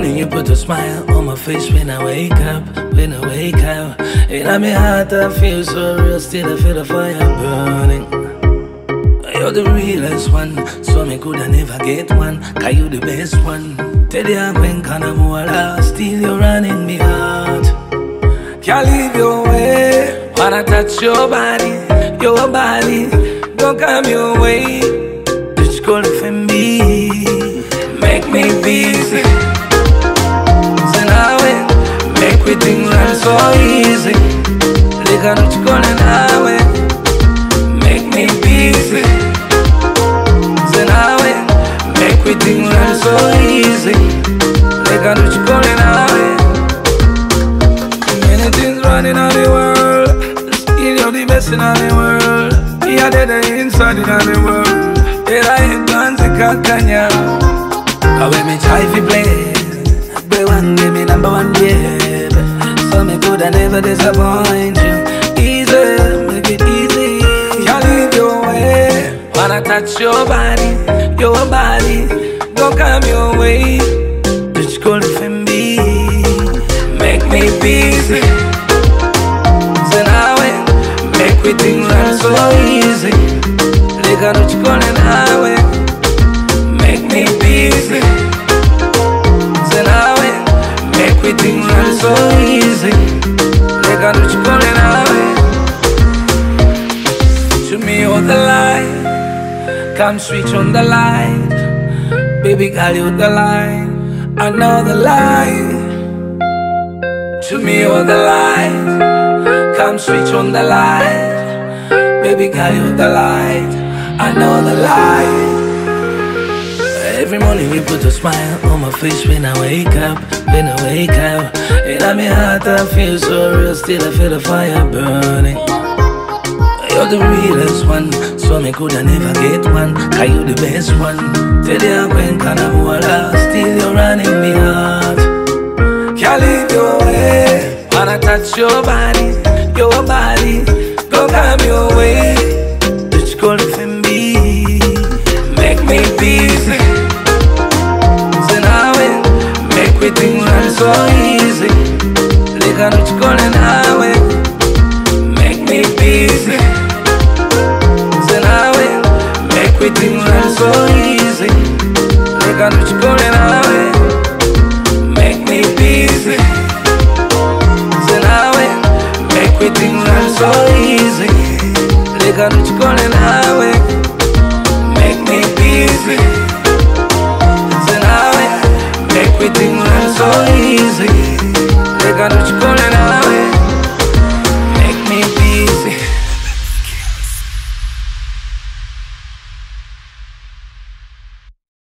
morning you put a smile on my face when I wake up, when I wake up. In my heart I feel so real, still I feel the fire burning. You're the realest one, so me coulda never get one. Cause you the best one. Tell you when can I'm still you're running me out. Can't leave your way. Wanna touch your body, your body. Don't come your way. Just call At what you it. Make me busy. So now it make we things run so easy. At what you now it. Many things running on the world. Still you're the best in all the world. Yeah, they're the inside in all the world. There I ain't guns and kakanya. I when me try to play. Be one, give me number one, babe. So me could I never disappoint touch your body, your body. Don't come your way. Just it for me. Make me busy. Now it make we things run so easy. Look at what you calling highway. Make me busy. Now it make we things run so easy. Look at what you calling highway. To me, all the light. Come switch on the light. Baby girl, you the light. I know the light. To me, all the light. Come switch on the light. Baby girl, you the light. I know the light. Every morning you put a smile on my face when I wake up, when I wake up. And my heart I feel so real, still I feel the fire burning. You're the realest one, so me coulda never get one. Cause you the best one. Tell you when can I still you're running me heart. Can't leave your way. Wanna touch your body, your body. Go come your way. Just call it for me. Make me busy. So now it make we things run so easy. At what you calling highway. Make me busy. Make we things run so easy. Look at what you calling highway. Make me busy. Now it make we things run so easy. Look at what you calling highway. Make me busy. Now it make we things run so easy. Look at what you calling